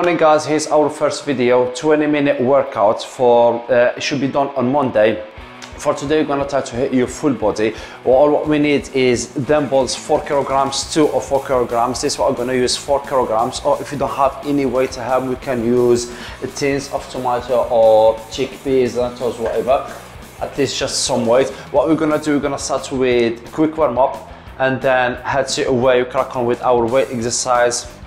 Morning guys, here's our first video, 20 minute workout for, uh, it should be done on Monday. For today, we're gonna try to hit your full body. All what we need is dumbbells, four kilograms, two or four kilograms. This is what I'm gonna use, four kilograms. Or if you don't have any weight to have, we can use tins of tomato or chickpeas, lentils, whatever. At least just some weight. What we're gonna do, we're gonna start with quick warm up and then head straight away, we crack on with our weight exercise.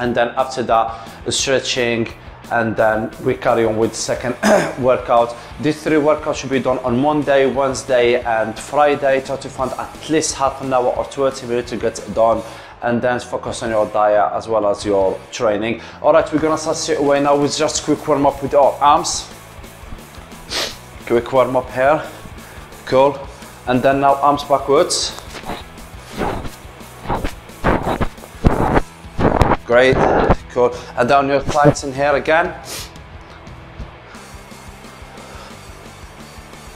And then after that, stretching, and then we carry on with second workout. These three workouts should be done on Monday, Wednesday and Friday. Try to find at least half an hour or 20 minutes to get it done and then focus on your diet as well as your training. All right, we're gonna start straight away now with just quick warm up with our arms. Quick warm up here, cool. And then now arms backwards. Great, cool. And down your thighs in here again.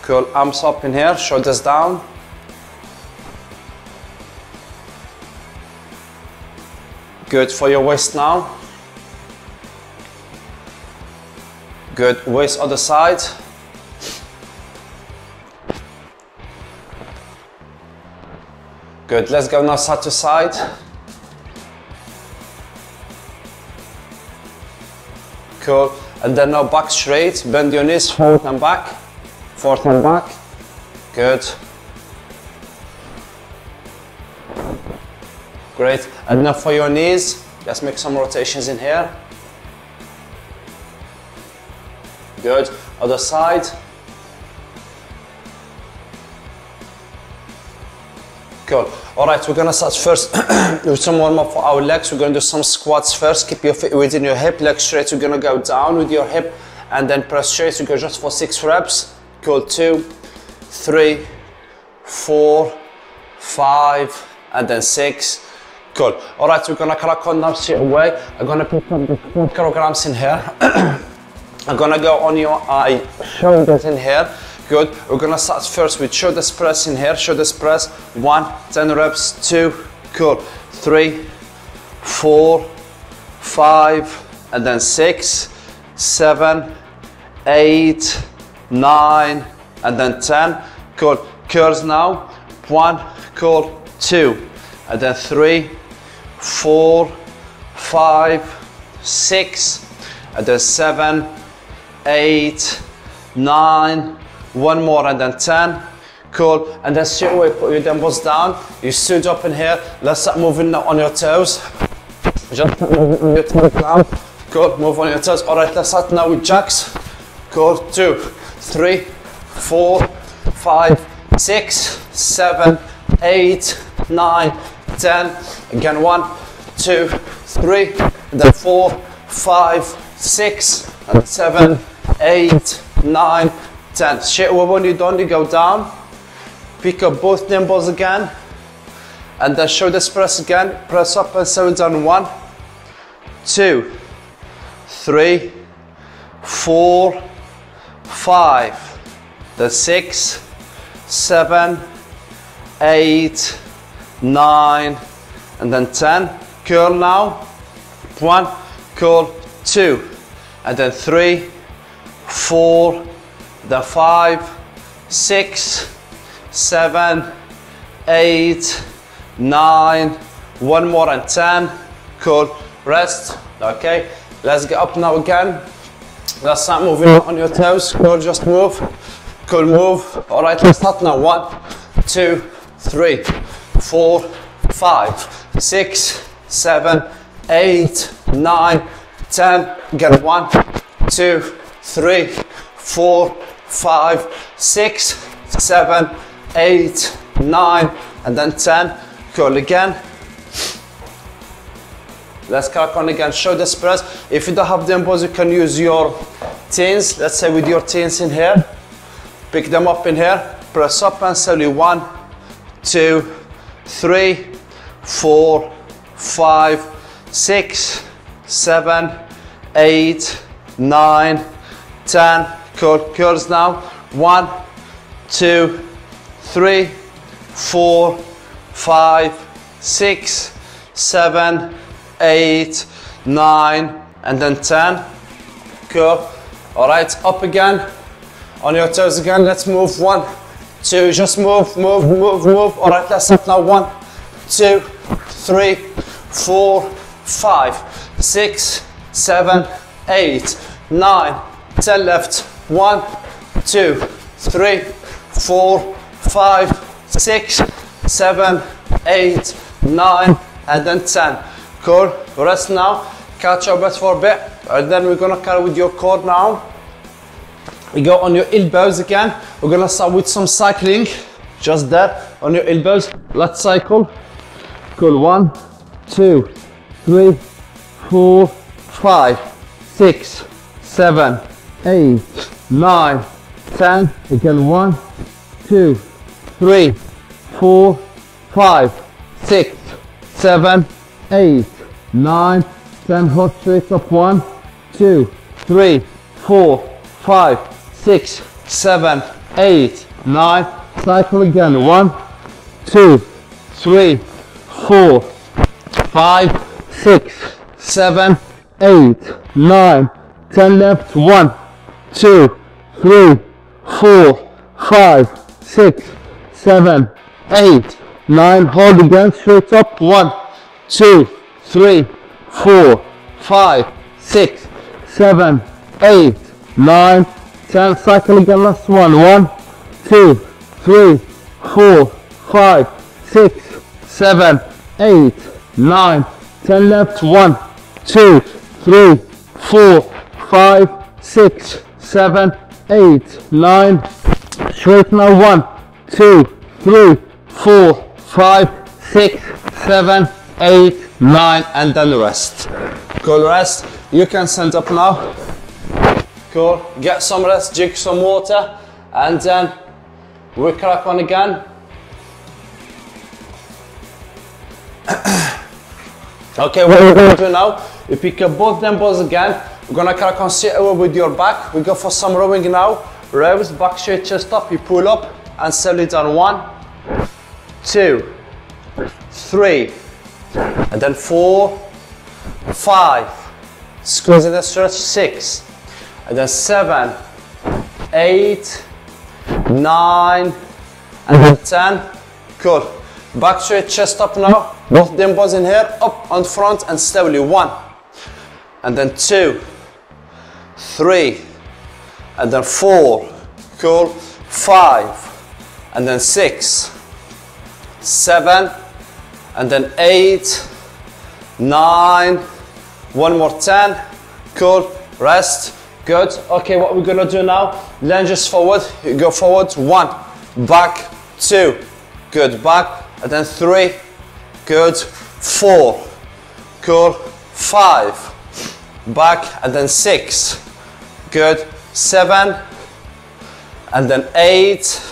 Cool, arms up in here, shoulders down. Good for your waist now. Good, waist other side. Good, let's go now side to side. Cool. And then now back straight, bend your knees, forward and back. Forward and back. Good. Great. And now for your knees, let's make some rotations in here. Good. Other side. Cool. All right, we're gonna start first with some warm up for our legs. We're gonna do some squats first. Keep your feet within your hip, legs straight. We're gonna go down with your hip and then press straight. We go just for six reps. Cool. Two, three, four, five, and then six. Cool. All right, we're gonna crack on now straight away. I'm gonna put some kilograms in here. I'm gonna go on your eye, shoulders in here. Good. We're gonna start first with shoulders press in here. Shoulders press. One, 10 reps. Two, cool. Three, four, five, and then six, seven, eight, nine, and then 10. Cool. Curls now. One, cool. Two, and then three, four, five, six, and then seven, eight, nine, one more and then 10. Cool. And then straight away put your dumbbells down. You stood up in here. Let's start moving now on your toes. Just move on your toes now. Cool. Move on your toes. All right, let's start now with jacks. Cool. Two, three, four, five, six, seven, eight, nine, ten. Again, one, two, three, and then four, five, six, and seven, eight, nine, 10. Straight away when you're done, you go down, pick up both nimbles again, and then shoulders press again, press up and settle down. One, two, three, four, five, then six, seven, eight, nine, and then 10. Curl now. One, curl, two, and then three, four, the five, six, seven, eight, nine, one more and 10. Cool. Rest. Okay. Let's get up now again. Let's start moving oh. on your toes. Cool. Just move. Cool. Move. All right. Let's start now. One, two, three, four, five, six, seven, eight, nine, ten. Get one, two, three, four, five, six, seven, eight, nine, and then 10. Curl again. Let's crack on again. Shoulders press. If you don't have dumbbells, you can use your tins. Let's say with your tins in here. Pick them up in here. Press up and slowly. One, two, three, four, five, six, seven, eight, nine, ten. Curls now. One, two, three, four, five, six, seven, eight, nine, and then 10. Cool. All right, up again. On your toes again, let's move. One, two, just move, move, move, move. All right, let's up now. One, two, three, four, five, six, seven, eight, nine, ten left. One, two, three, four, five, six, seven, eight, nine, and then 10. Cool. Rest now. Catch your breath for a bit. And then we're gonna carry with your core now. We go on your elbows again. We're gonna start with some cycling. Just there on your elbows. Let's cycle. Cool. One, two, three, four, five, six, seven, eight, nine, ten. Again. One, two, three, four, five, six, seven, eight, nine, ten. Hot straight up. One, two, three, four, five, six, seven, eight, nine. Cycle again. One, two, three, four, five, six, seven, eight, nine, ten left. One, two, three, four, five, six, seven, eight, nine. Hold the again, straight up. One, two, three, four, five, six, seven, eight, nine, ten. Cycle again, last one. One, two, three, four, five, six, seven, eight, nine, ten left. One, two, three, four, five, six, seven, eight, nine. Straight now. One, two, three, four, five, six, seven, eight, nine, and then rest. Cool rest. You can stand up now. Cool. Get some rest, drink some water, and then we crack on again. okay, what we're gonna do now, you pick up both dumbbells again. We're gonna crack on sit over with your back. We go for some rowing now. Rows, back straight, chest up. You pull up and slowly down. One, two, three, and then four, five. Squeeze in the stretch. Six, and then seven, eight, nine, and then ten. Cool. Back straight, chest up now. Both dumbbells in here, up on front and slowly. One, and then two, three, and then four. Cool. Five, and then six, seven, and then eight, nine, one more ten. Cool. Rest. Good. Okay, what we're gonna do now? Lunges forward. You go forward. One, back, two. Good. Back, and then three. Good. Four. Cool. Five. Back, and then six. Good. Seven, and then eight,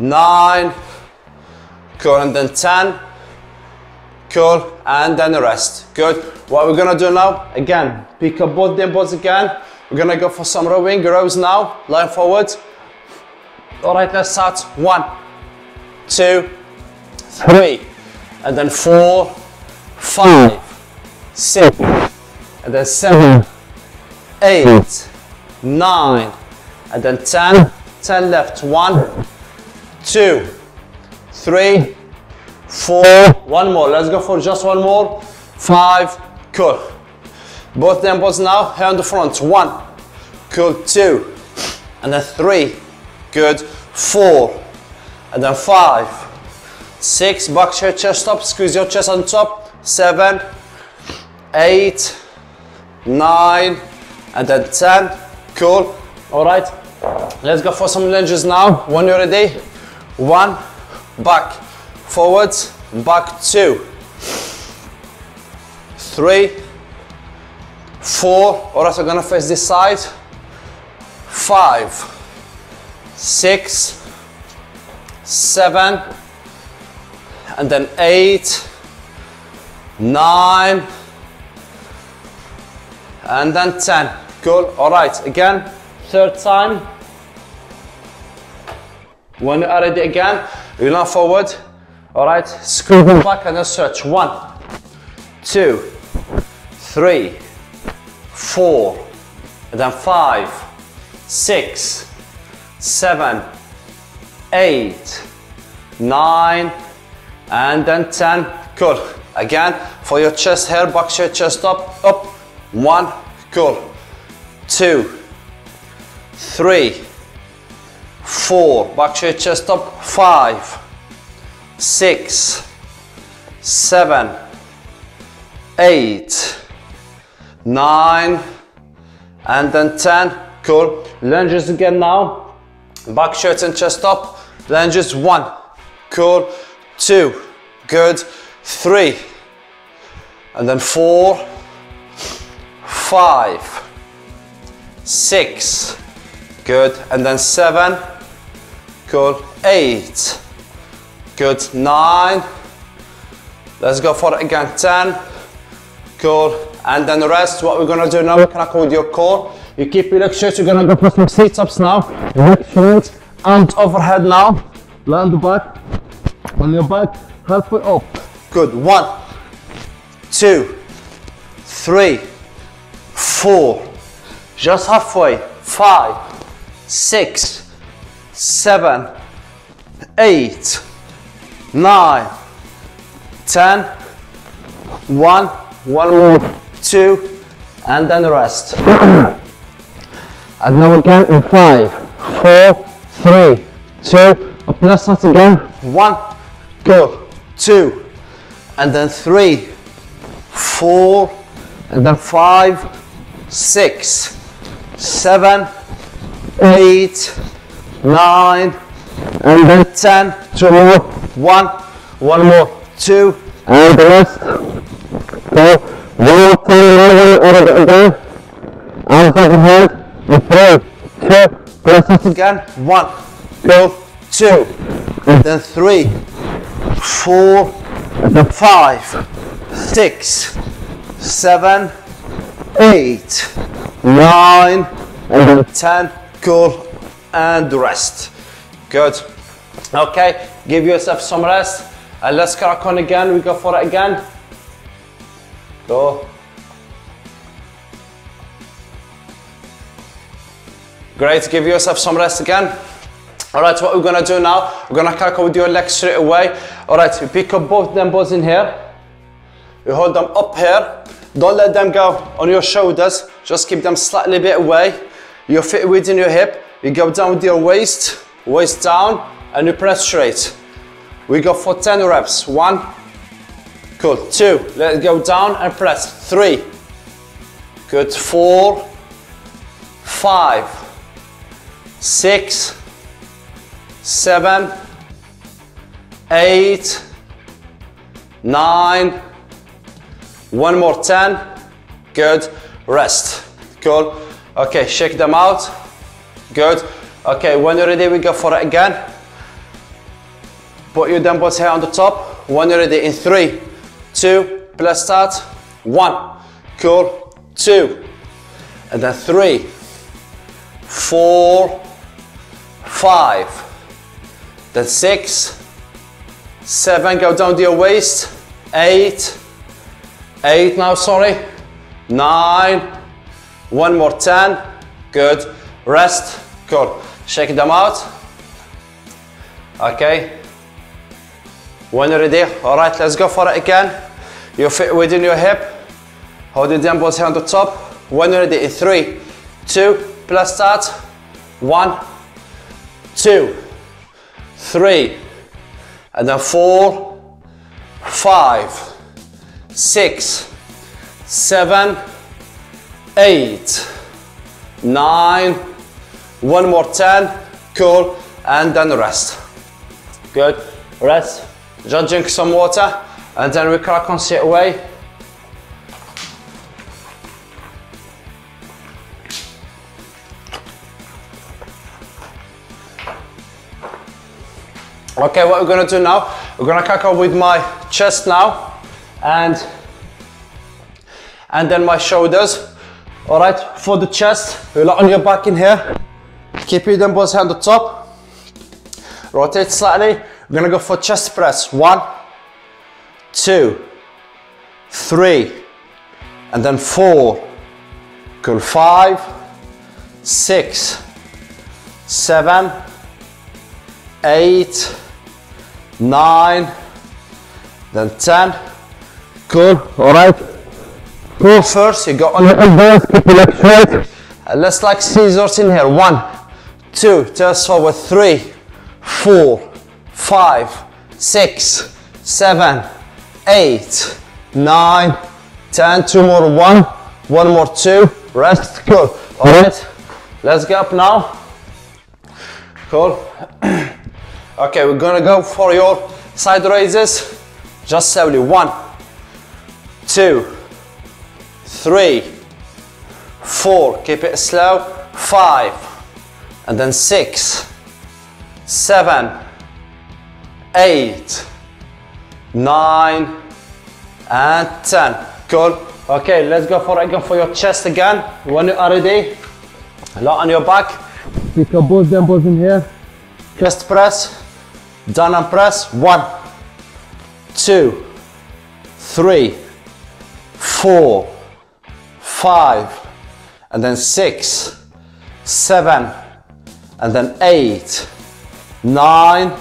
nine. Cool. And then ten. Cool. And then the rest. Good. What we're gonna do now? Again, pick up both dumbbells again. We're gonna go for some rowing. Rows now. Line forward. All right, let's start. One, two, three, and then four, five, six, and then seven, mm. eight, mm. nine, and then ten. Ten left. One, two, three, four. One more. Let's go for just one more. Five. Cool. Both dumbbells now. Here on the front. One. Cool. Two. And then three. Good. Four. And then five. Six. Back straight chest up. Squeeze your chest on top. Seven. Eight. Nine. And then ten. Cool. All right. Let's go for some lunges now. When you're ready. One. Back. Forwards. Back. Two three, four, or else we're gonna face this side, five, six, seven, and then eight, nine, and then 10. Cool, all right, again, third time. When you are ready again, you lean forward, all right, screw back and then stretch. One, two, three, four, and then five, six, seven, eight, nine, and then 10. Cool. Again, for your chest here, box your chest up, up. One, cool. Two, three, four, box your chest up. Five, six, seven, eight, nine, and then 10. Cool. Lunges again now. Back shirt and chest up. Lunges. One. Cool. Two. Good. Three. And then four. Five. Six. Good. And then seven. Cool. Eight. Good. Nine. Let's go for it again. Ten. Cool. And then the rest, what we're gonna do now, we're gonna with your core. You keep your legs straight, you're gonna go for some sit ups now. Legs straight, arms overhead now. Land back, on your back, halfway up. Good, one, two, three, four, just halfway, five, six, seven, eight, nine, ten, one, one more, two, and then the rest. and now again in five, four, three, two, up let's start again. One, go, two, and then three, four, and then five, six, seven, eight, nine, and then ten, two more, one, one more, two, and the rest. Go. One more time, one more, again. Arms back in hand. And three, two, press again. One, go, two, and then three, four, and then five, six, seven, eight, nine, and ten. Cool, and rest. Good. Okay, give yourself some rest. And let's crack on again. We go for it again. Go. Great, give yourself some rest again. All right, what we're gonna do now, we're gonna crack on with your legs straight away. All right, you pick up both them balls in here. You hold them up here. Don't let them go on your shoulders. Just keep them slightly bit away. Your feet within your hip. You go down with your waist, waist down, and you press straight. We go for 10 reps. One, Good. Two. Let it go down and press. Three. Good. Four. Five. Six. Seven. Eight. Nine. One more. Ten. Good. Rest. Cool. Okay, shake them out. Good. Okay, when you're ready, we go for it again. Put your dumbbells here on the top. When you're ready, in three, two, let's start. One, cool, two, and then three, four, five, then six, seven, go down to your waist, eight, eight now, sorry, nine, one more, ten, good, rest, cool, shake them out, okay, when you're ready, all right, let's go for it again. Your feet within your hip. Hold the dumbbells here on the top. When you're ready, in three, two, plus start. One, two, three, and then four, five, six, seven, eight, nine, one more, ten, cool, and then the rest. Good, rest. Just drink some water and then we crack on straight away. Okay, what we're gonna do now, we're gonna crack on with my chest now and and then my shoulders. All right, for the chest, you on your back in here. Keep your dumbbells hand on the top. Rotate slightly. We're gonna go for chest press. One, two, three, and then four, Cool. Five, six, seven, eight, nine, then ten. Cool. All right. Cool. First, you go on your elbows, keep your legs straight. And let's like scissors in here. One, two, just forward. Three, four, five, six, seven, eight, nine, ten. Two more. One, one more. Two. Rest. cool. All right. Let's get up now. Cool. okay, we're gonna go for your side raises. Just slowly. One, two, three, four. Keep it slow. Five, and then six, seven, eight, nine, and ten. Cool. Okay, let's go for again for your chest again. When you are ready, lot on your back. Pick up both dumbbells in here. Chest press, down and press. One, two, three, four, five, and then six, seven, and then eight, nine,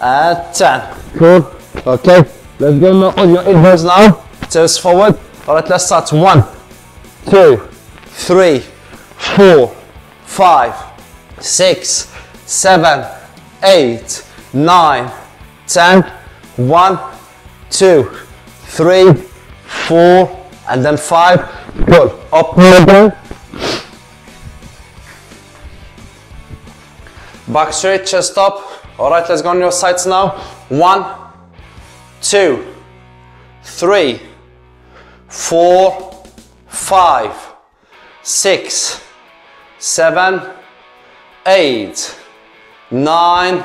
and ten. Cool. Okay. Let's go now on your elbows now. Toes forward. All right, let's start. One, two, three, four, five, six, seven, eight, nine, ten. One, two, three, four, and then five. Good. Up and Back straight, chest up. All right, let's go on your sides now. One, two, three, four, five, six, seven, eight, nine,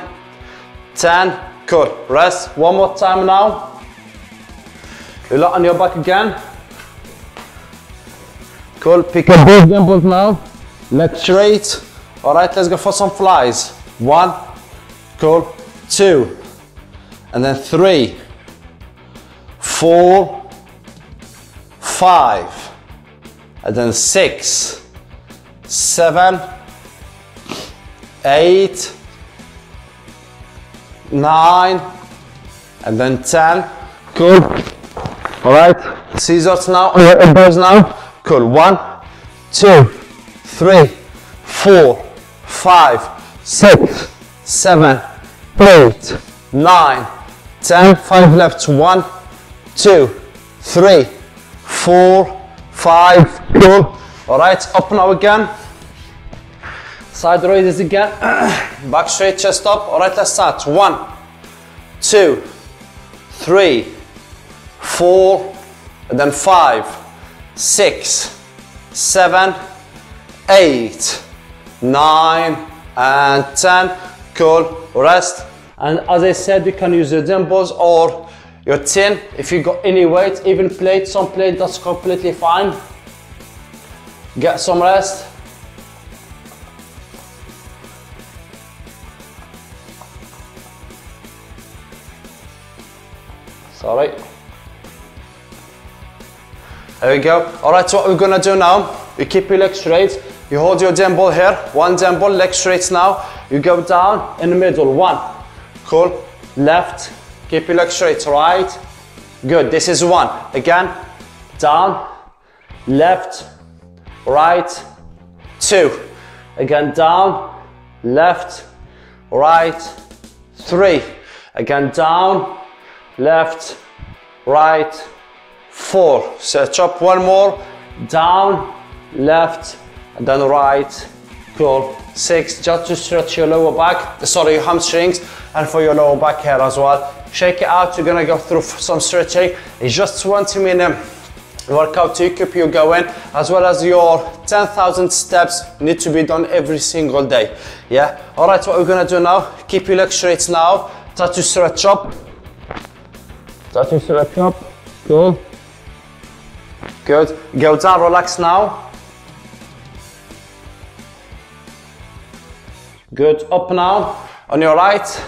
ten. Good. Rest. One more time now. You lot on your back again. Cool. Pick up both dumbbells now. Let's straight. All right, let's go for some flies. One. Cool. Two. And then three. Four. Five. And then six. Seven. Eight. Nine. And then ten. Cool. All right. Scissors now. Elbows now. Cool. One, two, three, four, five, six, seven, eight, nine, ten. Five left. One, two, three, four, five. Cool. All right. Up now again. Side raises again. Back straight, chest up. All right. Let's start. One, two, three, four, and then five, six, seven, eight, nine, and ten. Cool. Rest. And as I said, you can use your dumbbells or your tin. If you got any weight, even plate, some plate, that's completely fine. Get some rest. Sorry. There we go. All right, so what we're gonna do now, you keep your legs straight. You hold your dumbbell here, one dumbbell, leg straight now. You go down in the middle, one. Cool. Left, keep your legs straight, right. Good, this is one. Again, down, left, right, two. Again, down, left, right, three. Again, down, left, right, four. So chop one more, down, left, and then right. Cool. Six, just to stretch your lower back, sorry, your hamstrings, and for your lower back here as well. Shake it out, you're gonna go through some stretching. It's just 20 minute workout to keep you going, as well as your 10,000 steps need to be done every single day. Yeah? All right, what we're gonna do now, keep your legs straight now, try to stretch up. Try to stretch up, cool. Good. Go down, relax now. Good. Up now. On your right.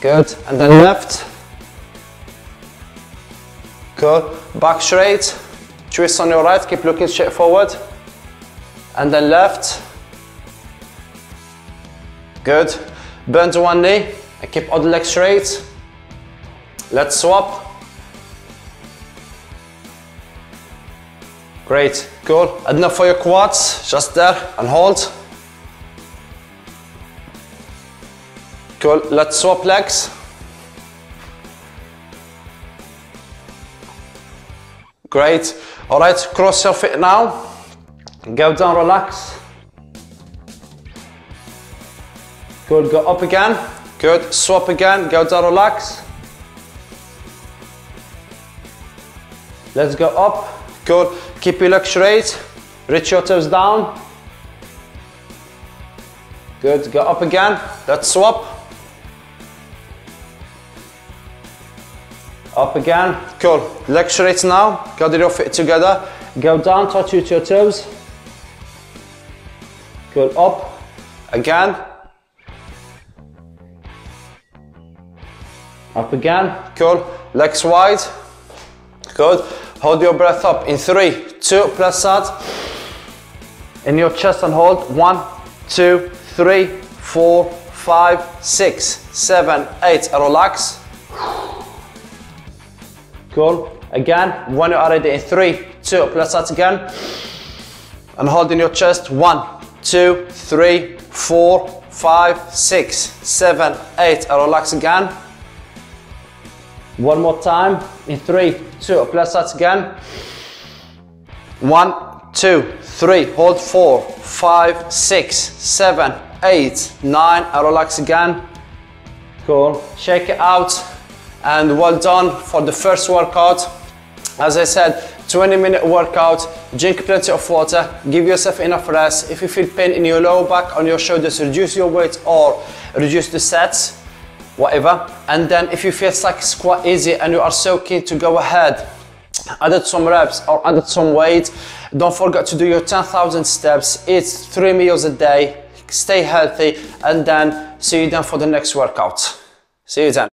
Good. And then left. Good. Back straight. Twist on your right, keep looking straight forward. And then left. Good. Bend one knee and keep other leg straight. Let's swap. Great, cool. Enough for your quads, just there and hold. Cool, let's swap legs. Great. All right, cross your feet now. Go down, relax. Good, go up again. Good, swap again, go down, relax. Let's go up. Good, keep your legs straight. Reach your toes down. Good, go up again. Let's swap. Up again. Cool. Legs straight now. Gather your feet together. Go down, touch with your toes. Good. Up. Again. Up again. Cool. Legs wide. Good. Hold your breath up in three, two, press out. In your chest and hold. One, two, three, four, five, six, seven, eight. Relax. Cool. Again, when you are ready in three, two, plus that again. And hold in your chest. One, two, three, four, five, six, seven, eight. Relax again. One more time. In three, two, plus that again. One, two, three. Hold four, five, six, seven, eight, nine. And relax again. Cool. Shake it out and well done for the first workout. As I said, 20 minute workout, drink plenty of water, give yourself enough rest. If you feel pain in your lower back, on your shoulders, reduce your weight or reduce the sets, whatever. And then if you feel like it's quite easy and you are so keen to go ahead, added some reps or added some weight, don't forget to do your 10,000 steps, eat three meals a day, stay healthy, and then see you then for the next workout. See you then.